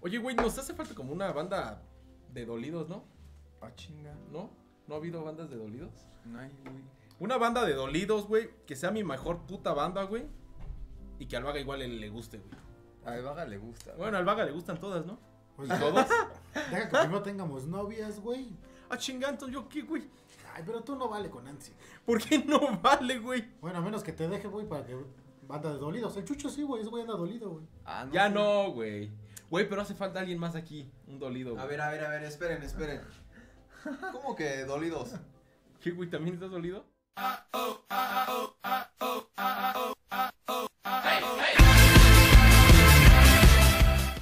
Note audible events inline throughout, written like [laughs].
Oye, güey, nos hace falta como una banda de dolidos, ¿no? Ah, chinga. ¿No? ¿No ha habido bandas de dolidos? No hay, güey. Una banda de dolidos, güey, que sea mi mejor puta banda, güey. Y que al Vaga igual le, le guste, güey. A Vaga le gusta. Bueno, al Vaga le gustan todas, ¿no? Pues ¿Todas? [laughs] deja que primero tengamos novias, güey. ah, chinganto, ¿yo qué, güey? Ay, pero tú no vale con Nancy. ¿Por qué no vale, güey? Bueno, a menos que te deje, güey, para que banda de dolidos. El chucho sí, güey, ese güey anda dolido, güey. Ah, Ya no, güey. Güey, pero hace falta alguien más aquí. Un dolido, güey. A ver, a ver, a ver, esperen, esperen. [laughs] ¿Cómo que dolidos? ¿Qué, güey? ¿También estás dolido?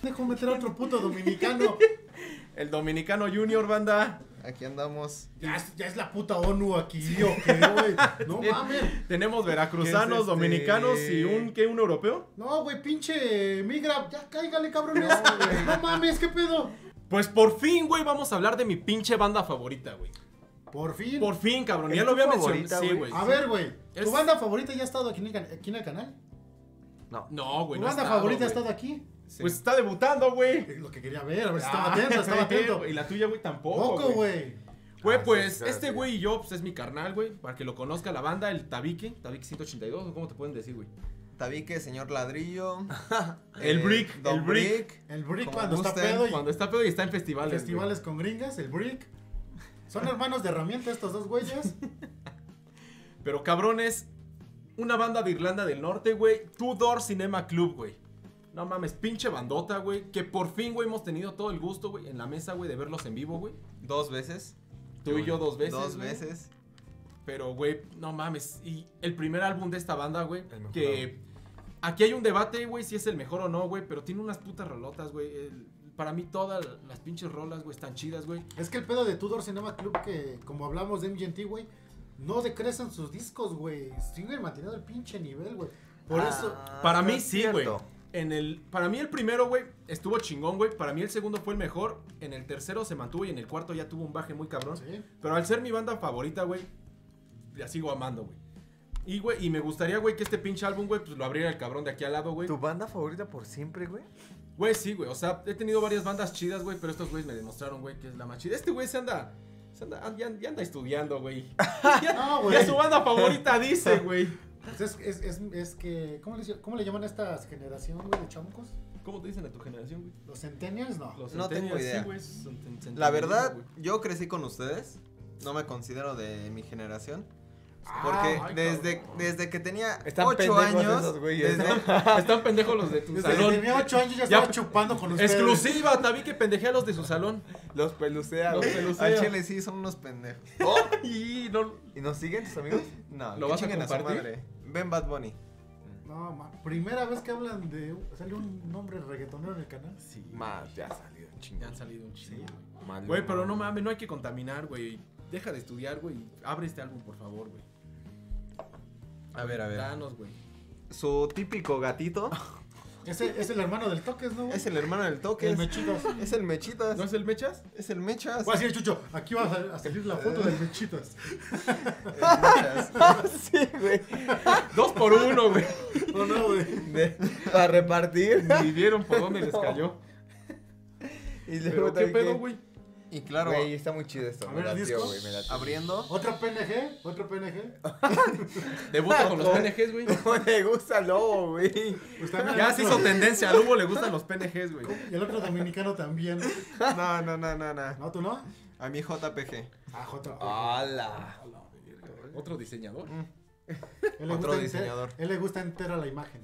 Dejo meter a otro puto dominicano. [laughs] El Dominicano Junior, banda. Aquí andamos. Ya es, ya es la puta ONU aquí, ¿o qué, güey? No [laughs] mames. Tenemos veracruzanos, ¿Qué es este? dominicanos y un, ¿qué? ¿Un europeo? No, güey, pinche migra. Ya cáigale, cabrones. No, mames, ¿qué pedo? Pues por fin, güey, vamos a hablar de mi pinche banda favorita, güey. Por fin. Por fin, cabrón. ¿Es Ya lo había mencionado. Sí, güey? A ver, güey. ¿Tu Es- banda favorita ya ha estado aquí en el, aquí en el canal? No. No, güey. ¿Tu no banda estado, favorita ha estado aquí? Sí. Pues está debutando, güey. Lo que quería ver, a ver si estaba Ah, atento, estaba atento. Y la tuya, güey, tampoco. Poco, güey. Güey, Ah, pues sí, sí, este sí. güey y yo, pues es mi carnal, güey. Para que lo conozca la banda, el Tabique. Tabique 182, ¿o ¿cómo te pueden decir, güey? Tabique, señor ladrillo. [laughs] El eh, Brick, el Brick. El Brick cuando está pedo y Cuando está pedo y está en festivales. güey. festivales con gringas, el Brick. Son hermanos de herramienta estos dos güeyes. [laughs] Pero cabrones, una banda de Irlanda del Norte, güey. Tudor Cinema Club, güey. No mames, pinche bandota, güey. Que por fin, güey, hemos tenido todo el gusto, güey, en la mesa, güey, de verlos en vivo, güey. Dos veces. Tú y yo dos veces. Dos güey. veces. Pero, güey, no mames. Y el primer álbum de esta banda, güey, que aquí hay un debate, güey, si es el mejor o no, güey, pero tiene unas putas rolotas, güey. El- Para mí todas las pinches rolas, güey, están chidas, güey. Es que el pedo de Tudor Cinema Club, que como hablamos de MGT, güey, no decrecen sus discos, güey. Siguen manteniendo el pinche nivel, güey. Por Ah, eso. Para mí es sí, güey. En el, para mí el primero, güey, estuvo chingón, güey. Para mí el segundo fue el mejor. En el tercero se mantuvo y en el cuarto ya tuvo un baje muy cabrón. Sí. Pero al ser mi banda favorita, güey, la sigo amando, güey. Y, güey, y me gustaría, güey, que este pinche álbum, güey, pues lo abriera el cabrón de aquí al lado, güey. ¿Tu banda favorita por siempre, güey? Güey, sí, güey. O sea, he tenido varias bandas chidas, güey, pero estos güeyes me demostraron, güey, que es la más chida. Este güey se anda. Se anda ya, ya anda estudiando, güey. [laughs] ya, No, güey. ya su banda favorita dice, güey. Pues es, es, es, es que. ¿cómo le, ¿Cómo le llaman a esta generación, güey, de chamucos? ¿Cómo te dicen a tu generación, güey? ¿Los Centennials? No. Los No tengo idea. sí, güey, son- cen- La verdad, güey. yo crecí con ustedes. No me considero de mi generación. Ah, Porque ay, desde, desde que tenía Están 8 pendejos años. esos desde- [laughs] Están pendejos los de tu Desde que salón. tenía 8 años ya Ya- estaba chupando con ustedes. Exclusiva, Tabi que pendejea a los de su salón. Los pelucea, Los pelucea. Chile sí son unos pendejos. Y no. ¿Y nos siguen tus amigos? No, ¿Lo vas a compartir? madre. Ven Bad Bunny. No, ma, primera vez que hablan de. Sale un nombre reggaetonero en el canal. Sí. Más, ya ha salido un chingo. Ya han salido un chingo, Sí. Güey, pero no mames, no hay que contaminar, güey. Deja de estudiar, güey. Abre este álbum, por favor, güey. A ver, a ver. Danos, güey. Su típico gatito [laughs] Ese es el hermano del Toques, ¿no? güey? es el hermano del toque. El Mechitas. Es el Mechitas. ¿No es el Mechas? Es el Mechas. Voy a decir, Chucho, aquí va a sal- a salir la foto del Mechitas. [laughs] El Mechas. [laughs] sí, güey. Dos por uno, güey. No, no, güey. De- Para repartir. Ni vieron por dónde les cayó. Y Pero, luego ¿qué pedo, que- güey? Y claro, Güey, está muy chido esto. A me ver, ¿el latió, disco? güey, me latió. abriendo. Otro PNG, otro PNG. [laughs] Debuta con los PNGs, güey. ¿Cómo le gusta el lobo, güey? Pues Ya se hizo tendencia. Al Hugo le gustan los PNGs, güey. Y el otro dominicano también. No, no, no, no, no. ¿No, tú no? A mi JPG. Ah, J. ¡Hala! Otro diseñador. Mm. Él otro diseñador. él le gusta entera la imagen.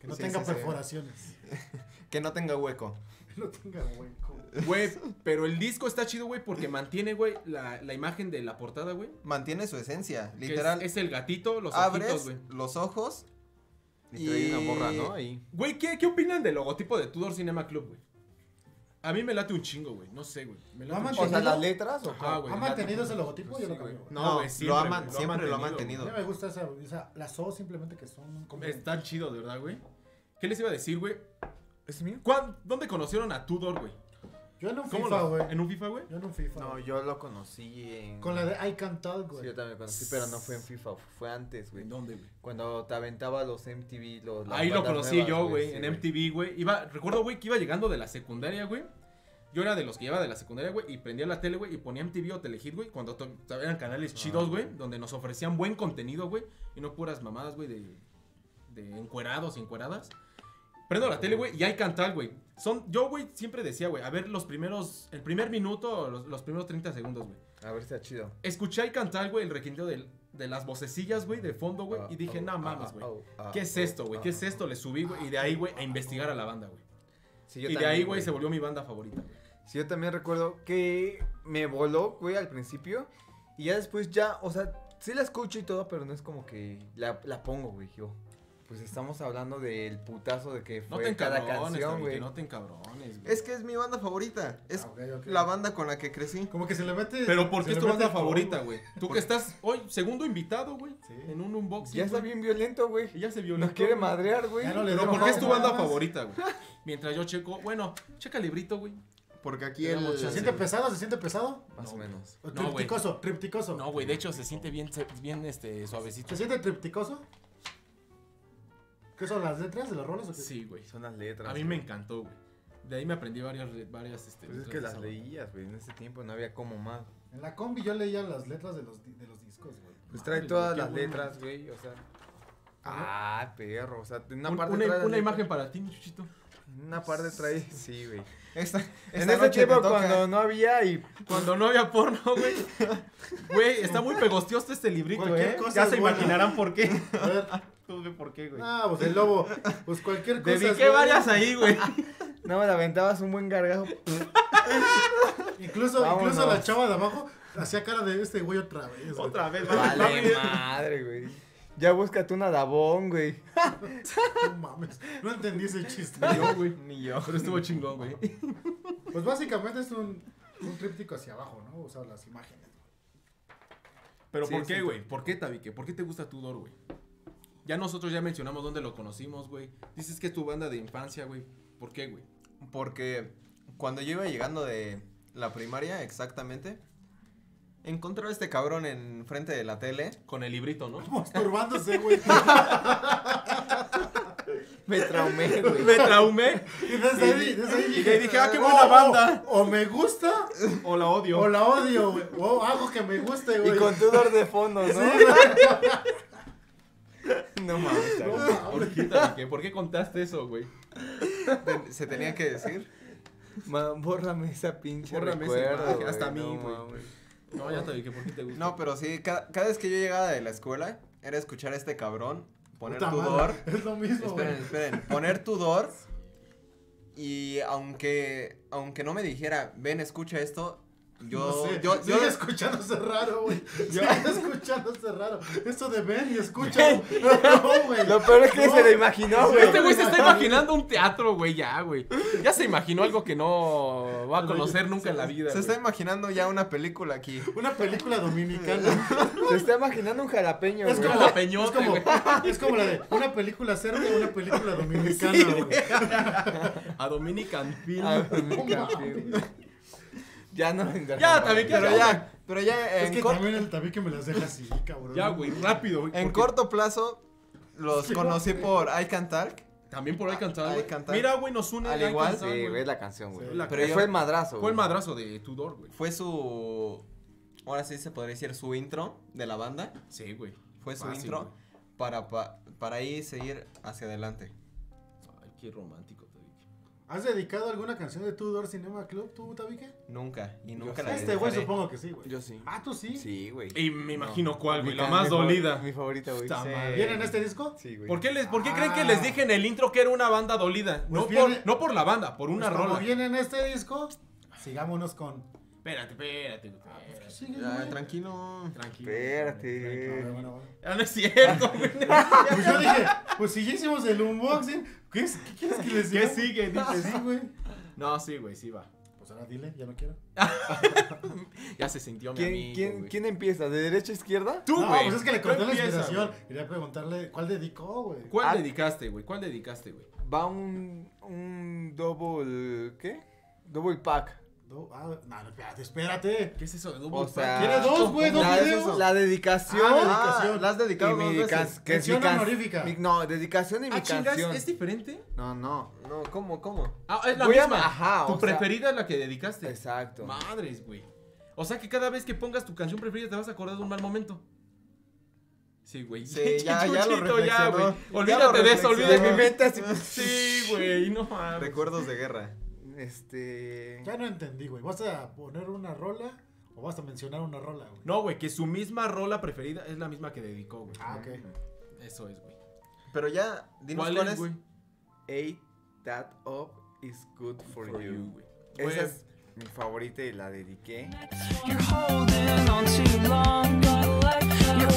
Que no Sí, tenga sí, sí. perforaciones. [laughs] Que no tenga hueco. Que no tenga hueco. Güey, pero el disco está chido, güey, porque mantiene, güey, la, la imagen de la portada, güey. Mantiene su esencia. Literal. Es, es el gatito, los abres ojitos, güey. los ojos. Y trae una morra, ¿no? Ahí. Güey, ¿qué, ¿qué opinan del logotipo de Tudor Cinema Club, güey? A mí me late un chingo, güey. No sé, güey. Me late ¿Lo un ha chingo. O sea, las letras o güey. ¿Ha mantenido ese logotipo? Sí, Yo lo güey. cambio. No, No, güey, lo siempre, ha man- güey, siempre lo ha A mantenido. mí me gusta esa, esa las O simplemente que son como Están chidos, de verdad, güey. ¿Qué les iba a decir, güey? ¿Es mío? ¿Cuán- ¿Dónde conocieron a Tudor, güey? Yo en un ¿Cómo FIFA, güey. ¿En un FIFA, güey? Yo en un FIFA. No, güey. yo lo conocí en. Con la de I Can Talk, Sí, güey. yo también lo conocí, pero no fue en FIFA, fue antes, güey. ¿En dónde, güey? Cuando te aventaba los MTV, los. Ahí lo conocí nuevas, yo, güey, sí, en MTV, güey. Iba, recuerdo, güey, que iba llegando de la secundaria, güey. Yo era de los que iba de la secundaria, güey, y prendía la tele, güey, y ponía MTV o Telehit, güey, cuando eran canales chidos, güey, donde nos ofrecían buen contenido, güey, y no puras mamadas, güey, de, de encuerados y encueradas. Prendo la tele, güey, y hay cantar, güey. Son, yo, güey, siempre decía, güey, a ver los primeros, el primer minuto, los, los primeros 30 segundos, güey. A ver, está chido. Escuché al cantar, güey, el requinteo del- de las vocecillas, güey, de fondo, güey, y dije, no mames, güey. ¿Qué es esto, güey? ¿Qué es esto? Le subí, güey, y de ahí, güey, a investigar a la banda, güey. Sí, Y de ahí, güey, se volvió mi banda favorita. Sí, yo también recuerdo que me voló, güey, al principio. Y ya después ya, o sea, sí la escucho y todo, pero no es como que la, la pongo, güey, yo. Pues estamos hablando del putazo de que No fue te cada canción, güey. que no te encabrones, güey. Es que es mi banda favorita. Es Ah, la banda con la que crecí. Como que se le mete. Pero ¿por qué es tu banda favorita, güey? [laughs] Tú que estás hoy segundo invitado, güey, Sí. en un unboxing. Ya está bien violento, güey. Y ya se vio Nos quiere madrear, güey. No le Pero ¿por qué es tu banda más. favorita, güey? [laughs] Mientras yo checo, bueno, checa el librito, güey. Porque aquí el. ¿Se siente pesado? ¿Se siente pesado? Más No, o menos. ¿O No, tripticoso? Tripticoso. No, güey, de hecho se siente bien, se- bien este, suavecito. ¿Se siente tripticoso? ¿Qué son las letras de los roles o qué? Sí, güey. Son las letras. A mí güey. me encantó, güey. De ahí me aprendí varias, varias, este... Pues es que las leías, güey. En ese tiempo no había como más. En la combi yo leía las letras de los, de los discos, güey. Pues trae Madre, todas las bueno. letras, güey. O sea. Ah, perro. O sea, en una Un- parte una, trae una imagen para ti, mi chuchito. en Una parte trae. Sí, güey. Esta, En ese tiempo cuando no había y. Cuando no había porno, güey. Güey, está muy pegostioso este librito, Cualquier ¿eh? cosa Ya se buena. imaginarán por qué. A ver. Tú por qué, güey. Ah, pues el lobo. Pues cualquier cosa. Dediqué varias ahí, güey. [laughs] No me la aventabas un buen gargajo. [laughs] Incluso, Vámonos. incluso la chava de abajo hacía cara de este güey otra vez. güey. Otra vez, Vale, madre, güey. Ya búscate una Dabón, güey. [laughs] No mames. No entendí ese chiste. Yo, güey. Ni yo. Pero estuvo chingón, güey. Pues básicamente es un, un tríptico hacia abajo, ¿no? O sea, las imágenes. Pero Sí, ¿por qué, güey? ¿Por qué, Tabique? ¿Por qué te gusta Tudor, güey? Ya nosotros ya mencionamos dónde lo conocimos, güey. Dices que es tu banda de infancia, güey. ¿Por qué, güey? Porque cuando yo iba llegando de la primaria, exactamente, encontré a este cabrón en frente de la tele. Con el librito, ¿no? [laughs] Masturbándose, güey. [laughs] Me traumé, güey. Me traumé Y desde ahí, desde dije, ah, qué buena "Oh, banda. O, o me gusta O la odio. o la odio, güey. O hago que me guste, güey. Y con Tudor de fondo, ¿no? Sí, güey. [laughs] No mames, No. ¿Por mames. qué, Tabique? ¿Por qué contaste eso, güey? Te- Se tenía que decir. Man, bórrame esa pinche Bórrame esa recuerdo, imagen, güey, hasta a mí, no güey. mames. No, ya Tabique, ¿por qué te gusta? No, pero sí, ca- cada, vez que yo llegaba de la escuela, era escuchar a este cabrón, poner Puta Tudor. [laughs] Es lo mismo, güey. Esperen, esperen. Poner Tudor. Y aunque, aunque no me dijera, ven, escucha esto, yo, no sé, yo, sigue yo, escuchándose raro, güey. [laughs] Sigue escuchándose raro. Esto de ven y escucha. [laughs] No, güey. Lo peor es que No. se lo imaginó, güey. Este güey se está imaginando un teatro, güey, ya, güey. Ya se imaginó algo que no va a conocer nunca en la vida. se está imaginando ya una película aquí. Una película dominicana. [laughs] Se está imaginando un jalapeño, Es güey. como, la es, como, güey. es como la de una película serbia una película dominicana, güey. A Dominican Film. No campeón, güey. Ya no Ya, también, Pero ya, pero ya Es en, que cor- también el tabique me las deja así, cabrón. Ya, güey, rápido, güey. en porque corto plazo los conocí por I Can Talk. También por ahí cantar, güey. Mira, güey, nos une. Al igual, Sí, güey. güey, es la canción, güey. Sí. La- Pero Fue el madrazo, Fue el güey. madrazo de Tudor, güey. Fue su. Ahora sí se podría decir su intro de la banda. Sí, güey. Fue su Fácil, intro güey. para, pa- para ahí seguir hacia adelante. Ay, qué romántico. ¿Has dedicado alguna canción de Tudor Cinema Club, tú, Tabique? Nunca. Y nunca sí. la Este güey supongo que sí, güey. Yo sí. Ah, tú sí. Sí, güey. Y me imagino No. cuál, güey. La más mi favor- dolida. Mi favorita, güey. Sí. madre. ¿Viene en este disco? Sí, güey. ¿Por qué, les, ¿Por qué creen que Ah. les dije en el intro que era una banda dolida? No, Pues por, viene- no por la banda, por una Pues como rola. viene en este disco, sigámonos con. Espérate, espérate. güey, Ah, pues que espérate. sigue, Ya, güey. tranquilo. Tranquilo. Espérate. Bueno, bueno. Ah, no es cierto, güey. [laughs] Pues yo dije, pues si ya hicimos el unboxing, ¿qué, es- qué quieres que les diga? ¿Qué sigue? Dice. sí, güey. No, sí, güey, sí va. Pues ahora dile, ya no quiero. [laughs] Ya se sintió mi ¿Quién, amigo, quién, güey. ¿Quién empieza? ¿De derecha a izquierda? Tú, no, güey. pues es que le corté la inspiración. Quería preguntarle cuál dedicó, güey. ¿Cuál Ah. dedicaste, güey? ¿Cuál dedicaste, güey? Va un, un double... ¿Qué? Double pack Do- ah, no, espérate, espérate. ¿Qué es eso de double O sea, pack? ¿Tienes dos, güey? ¿Dos la, videos? la dedicación. Ah, Ah, dedicación. la has dedicado y mi dos veces. que es mi honorífica. mi- no, dedicación y mi Ah, chingas, canción. ¿es diferente? No, no. No, ¿cómo, cómo? Ah, es la Voy a- misma. ajá, tu o sea- preferida es la que dedicaste. Exacto. Madres, güey. O sea que cada vez que pongas tu canción preferida te vas a acordar de un mal momento. Sí, güey. Sí, [laughs] ya- ya lo Chuchito, ya, reflexionó. güey. Ya lo Olvídate de eso, olvídate De mi mente así. Sí, [laughs] güey, no mames. Recuerdos de guerra. Este. Ya no entendí, güey. ¿Vas a poner una rola o vas a mencionar una rola, güey? No, güey, que su misma rola preferida es la misma que dedicó, güey. Ah, ok. Eso es, güey. Pero ya, dinos ¿Cuál cuál, es, güey? Eight that up is good for, For you. güey. Esa es mi favorita y la dediqué. You're holding on too long, but like your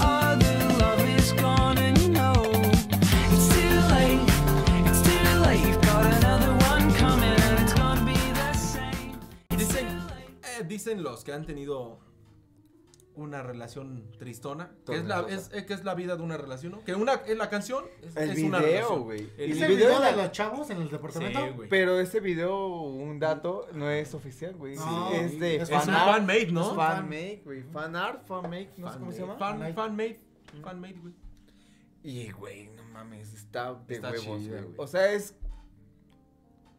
dicen los que han tenido una relación tristona, que es la, es, eh, que es la vida de una relación, ¿no? Que una es la canción es, El es una video, relación. güey. El ¿Es El video video de la- los chavos en el departamento? Sí, güey. Pero ese video, un dato, no es oficial, güey. No, es de es Es fan un art. fan-made, ¿no? un Fan make, güey. Fan art, fan make, no sé cómo se llama. Fan, Fan-made. fan-made. Fan-made, güey. Y, güey, no mames, está de Está huevos, chida, güey. güey. O sea, es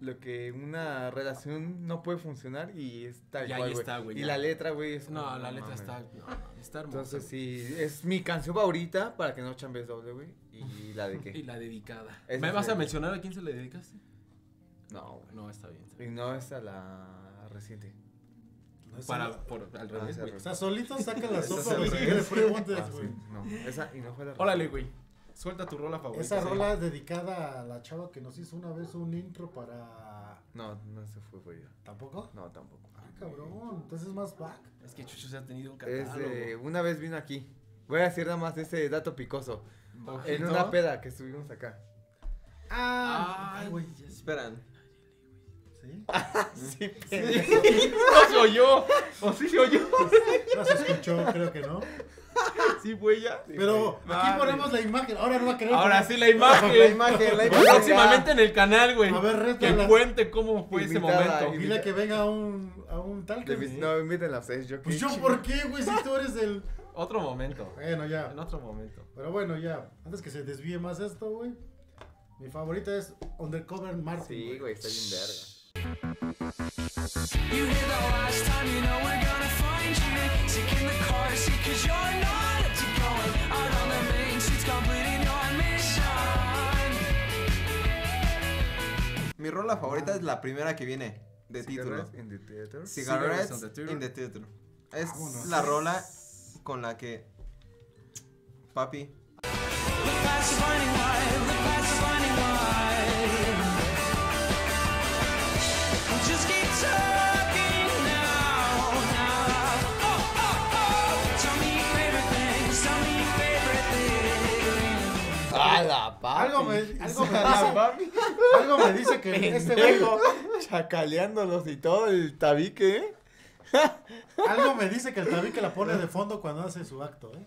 lo que una relación no puede funcionar y está Y ahí igual, güey. está, güey, Y ya. la letra, güey, es No, como, la letra está, no, está hermosa. Entonces, güey. sí, es mi canción favorita para que no chambes doble, güey. Y la de [laughs] Y qué. la dedicada. ¿Me vas a mencionar a quién se le dedicaste? No, güey. No, está bien. está Y bien. no es a la reciente. No, Para, no. por, al Ah, revés, güey. O sea, solito saca la [laughs] sopa la- que le preguntes, Ah, güey. sí, no, esa y no fue la Órale, güey. Suelta tu rola favorita. Esa sí. rola es dedicada a la chava que nos hizo una vez un intro para... No, no se fue, güey. ¿Tampoco? No, tampoco. Ah, cabrón. Entonces es más back. Es que Chucho se ha tenido un Es catálogo. de- una vez vino aquí. Voy a decir nada más ese dato picoso. En una peda que estuvimos acá. Ah, Ay, güey. ya sé. Esperan. ¿Sí? [laughs] Sí, [laughs] No se oyó. O sí se oyó. No se escuchó, creo que no. Sí, güey, ya. Pero aquí Madre. ponemos la imagen. Ahora no va a querer. Ahora sí la imagen. La imagen, la imagen. Próximamente en el canal, güey. A ver, Que rétala. cuente cómo fue ese momento. Dile que venga a un, a un tal que... No, invítenla a ustedes. Yo Pues yo. ¿por qué, güey? Si tú eres el... Otro momento. Bueno, ya. En otro momento. Pero bueno, ya. Antes que se desvíe más esto, güey. Mi favorita es Undercover Martin. Sí, güey, está bien verga. Mi rola favorita es la primera que viene de título. Cigarettes in the theater. Cigarettes on the Theater. in the Theater. Es Vámonos. la rola con la que papi Look past the blinding light, look past the blinding light. Algo me, algo, me [laughs] ¡A la dice, papi! algo me dice que este güey... Chacaleándolos y todo el tabique, ¿eh? [laughs] Algo me dice que el tabique la pone de fondo cuando hace su acto, ¿eh?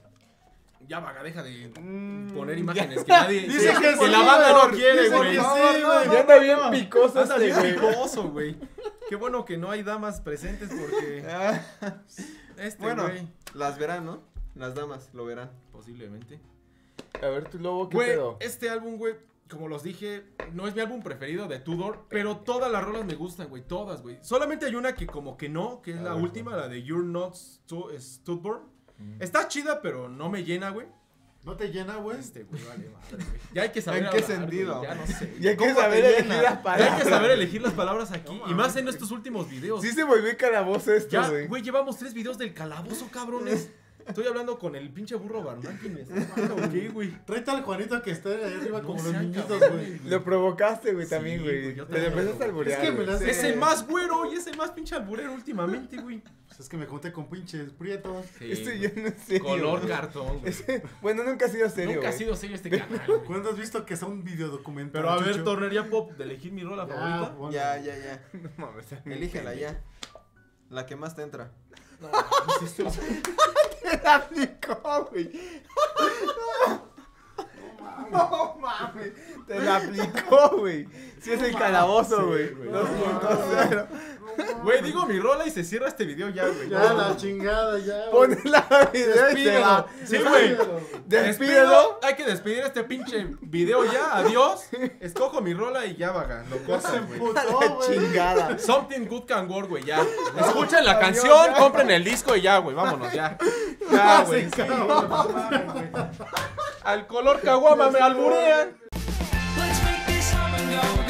Ya, vaga, deja de Mm, poner imágenes que nadie. [laughs] Dice que, que sí, la banda no quiere, güey. sí, Ya anda bien picoso Anda este, bien güey. picoso, güey. Qué bueno que no hay damas presentes porque Ah, este bueno, güey las verán, ¿no? Las damas lo verán. posiblemente. A ver, tu lobo, ¿qué Güey, pedo? este álbum, güey, como los dije, no es mi álbum preferido de Tudor, pero todas las rolas me gustan, güey, todas, güey. Solamente hay una que como que no, que es A la ver, última, la de You're Not Stu- Studborn. Mm. Está chida, pero no me llena, güey. ¿No te llena, güey? Este, güey, vale, madre, güey. Ya hay que saber ¿En qué hablar, sentido? güey, Ya no sé. [laughs] Y hay que ¿Cómo te saber elegir las Ya palabras. hay que saber elegir las palabras aquí. No y más en estos últimos videos. Sí se volvió calabozo esto, ya, güey. güey, llevamos tres videos del calabozo, cabrones. [laughs] Estoy hablando con el pinche burro Barnán que me está hablando, [laughs] ¿qué, güey? Tráete al Juanito que esté ahí arriba No como los niñitos, güey. Lo provocaste, güey, Sí, también, güey, Te empezaste a alburear, Es que me las- Es el más güero y es el más pinche alburero últimamente, güey. Pues es que me junté con pinches prietos. Este yo no sé. Color cartón, güey. Bueno, nunca ha sido serio, Nunca ha sido serio este canal, güey. ¿Cuándo has visto que sea un videodocumental? Pero a ver, tornería pop de elegir mi rola Ya, favorita. Ya, ya, ya. [laughs] No mames, Elígela ya. [laughs] La que más te entra. No, este- [laughs] Te la aplicó, güey. No mames, te la aplicó, güey. Si es el calabozo, güey. güey. 2.0. Güey, digo mi rola y se cierra este video ya, güey. Ya la chingada, ya. Pon la video y va. Sí, güey. Despídelo. Despido. Hay que despedir este pinche video ya. Adiós. Escojo mi rola y ya, vaga. Lo cortas, güey. La chingada. Something good can work, güey, ya. [laughs] Escuchen la canción, compren el disco y ya, güey, vámonos, ya. [laughs] Ya, güey. Al color caguama me alburean. Let's make this happen, sugar